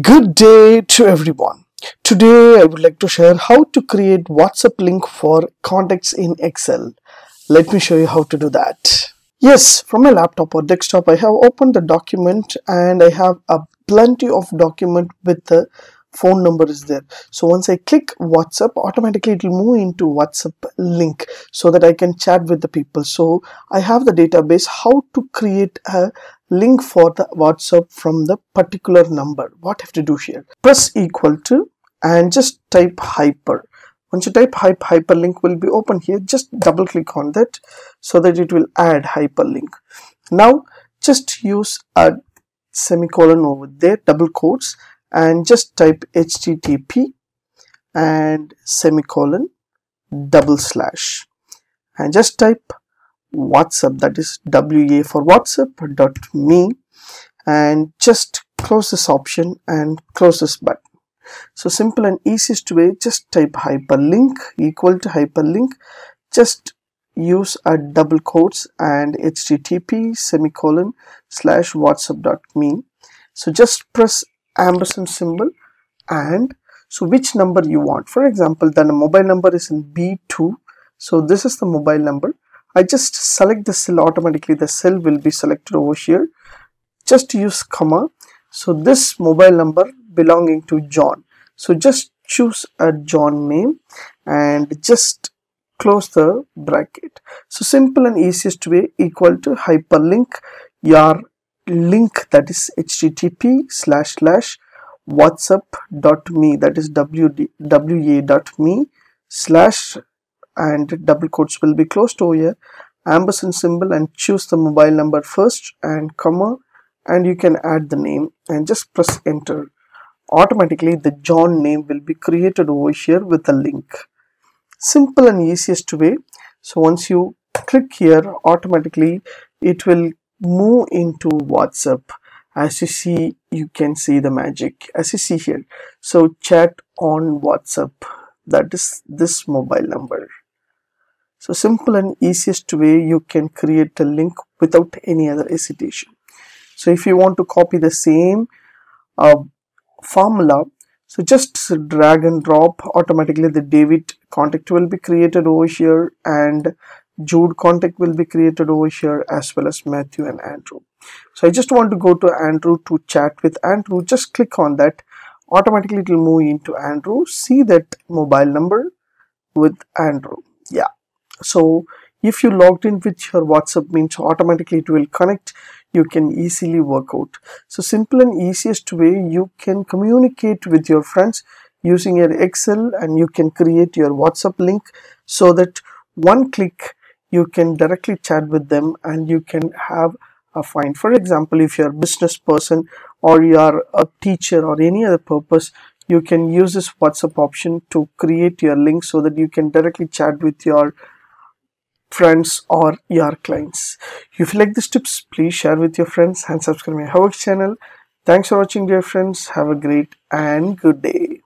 Good day to everyone. Today I would like to share how to create WhatsApp link for contacts in Excel. Let me show you how to do that. Yes, from my laptop or desktop I have opened the document and I have a plenty of document with the phone number is there. So once i click whatsapp automatically it will move into whatsapp link so that i can chat with the people. So i have the database how to create a link for the whatsapp from the particular number. What I have to do here? Press equal to and just type hyper. Once you type hype hyperlink will be open here. Just double click on that so that it will add hyperlink. Now just use a semicolon over there double quotes and just type http and semicolon double slash. And just type whatsapp that is wa for whatsapp dot me and just close this option and close this button. So simple and easiest way just type hyperlink equal to hyperlink. Just use a double quotes and http semicolon slash whatsapp dot me. So just press ampersand symbol and so which number you want? For example then the mobile number is in b2 so this is the mobile number. I just select the cell automatically. The cell will be selected over here. Just use comma. So this mobile number belonging to john. So just choose a john name and just close the bracket. So simple and easiest way equal to hyperlink your link that is http slash slash whatsapp.me that is wa.me slash and double quotes will be closed over here. Ampersand symbol and choose the mobile number first and comma and you can add the name and just press enter. Automatically the john name will be created over here with a link. Simple and easiest way. So once you click here automatically it will move into whatsapp. As you see you can see the magic as you see here. So chat on whatsapp. That is this mobile number. So simple and easiest way you can create a link without any other hesitation. So if you want to copy the same uh, formula so just drag and drop. Automatically the david contact will be created over here and Jude contact will be created over here as well as Matthew and Andrew. So I just want to go to Andrew to chat with Andrew. Just click on that. Automatically it will move into Andrew. See that mobile number with Andrew. Yeah. So if you logged in with your WhatsApp means automatically it will connect. You can easily work out. So simple and easiest way you can communicate with your friends using your Excel and you can create your WhatsApp link so that one click you can directly chat with them and you can have a find for example if you're a business person or you're a teacher or any other purpose you can use this whatsapp option to create your link so that you can directly chat with your friends or your clients. If you like these tips please share with your friends and subscribe my HowXT channel. Thanks for watching dear friends. Have a great and good day